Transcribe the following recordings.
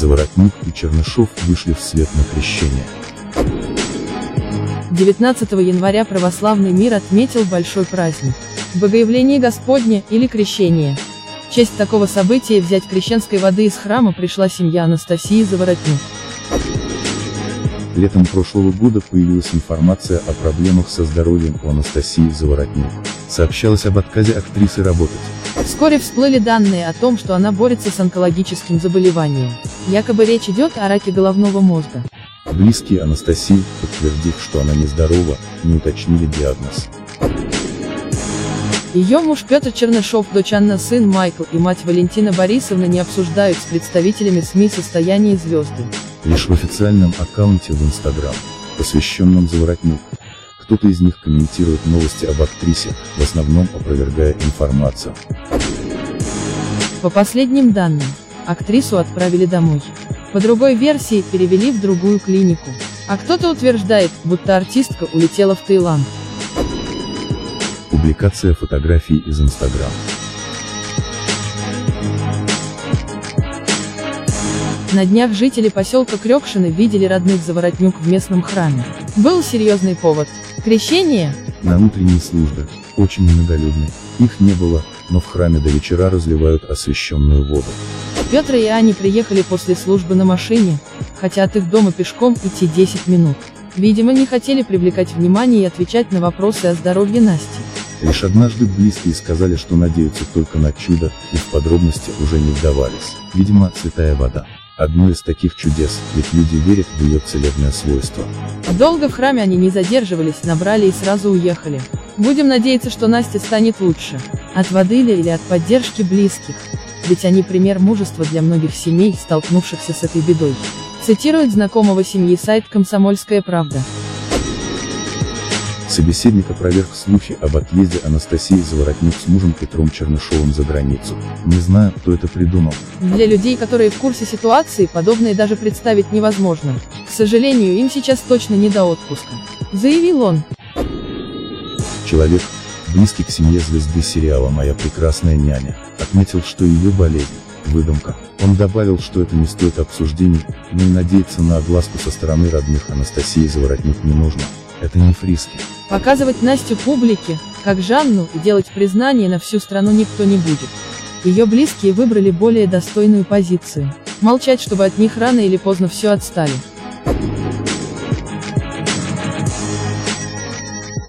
Заворотнюк и Чернышов вышли в свет на крещение. 19 января православный мир отметил большой праздник. Богоявление Господне, или Крещение. В честь такого события взять крещенской воды из храма пришла семья Анастасии Заворотнюк. Летом прошлого года появилась информация о проблемах со здоровьем у Анастасии Заворотнюк. Сообщалось об отказе актрисы работать. Вскоре всплыли данные о том, что она борется с онкологическим заболеванием. Якобы речь идет о раке головного мозга. Близкие Анастасии, подтвердив, что она нездорова, не уточнили диагноз. Ее муж Петр Чернышов, дочь Анна, сын Майкл и мать Валентина Борисовна не обсуждают с представителями СМИ состояние звезды. Лишь в официальном аккаунте в Инстаграм, посвященном Заворотнюк, кто-то из них комментирует новости об актрисе, в основном опровергая информацию. По последним данным, актрису отправили домой. По другой версии, перевели в другую клинику. А кто-то утверждает, будто артистка улетела в Таиланд. Публикация фотографий из Инстаграм. На днях жители поселка Крёкшины видели родных Заворотнюк в местном храме. Был серьезный повод. Крещение? На утренней службе, очень многолюдной, их не было, но в храме до вечера разливают освященную воду. Петр и Аня приехали после службы на машине, хотя от их дома пешком идти 10 минут. Видимо, не хотели привлекать внимание и отвечать на вопросы о здоровье Насти. Лишь однажды близкие сказали, что надеются только на чудо, и в подробности уже не вдавались. Видимо, святая вода. Одно из таких чудес, ведь люди верят в ее целебное свойство. Долго в храме они не задерживались, набрали и сразу уехали. Будем надеяться, что Настя станет лучше. От воды ли или от поддержки близких. Ведь они пример мужества для многих семей, столкнувшихся с этой бедой. Цитирует знакомого семьи сайт «Комсомольская правда». Собеседник опроверг слухи об отъезде Анастасии Заворотнюк с мужем Петром Чернышовым за границу. Не знаю, кто это придумал. Для людей, которые в курсе ситуации, подобное даже представить невозможно. К сожалению, им сейчас точно не до отпуска. Заявил он. Человек, близкий к семье звезды сериала «Моя прекрасная няня», отметил, что ее болезнь – выдумка. Он добавил, что это не стоит обсуждений, но и надеяться на огласку со стороны родных Анастасии Заворотнюк не нужно. Это не фриски. Показывать Настю публике, как Жанну, и делать признание на всю страну никто не будет. Ее близкие выбрали более достойную позицию. Молчать, чтобы от них рано или поздно все отстали.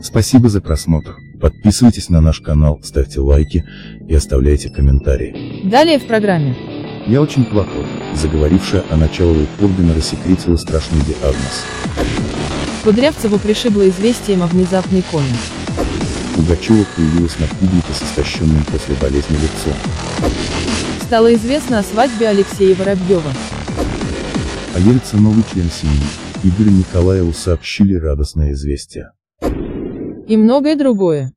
Спасибо за просмотр. Подписывайтесь на наш канал, ставьте лайки и оставляйте комментарии. Далее в программе. Я очень плохой. Заговорившая о началовой Корбина рассекретила страшный диагноз. Кудрявцеву пришибло известием о внезапной коме. Пугачева появилась на публике с истощенным после болезни лицом. Стало известно о свадьбе Алексея Воробьева. Появится новый член семьи. Игорю Николаеву сообщили радостное известие. И многое другое.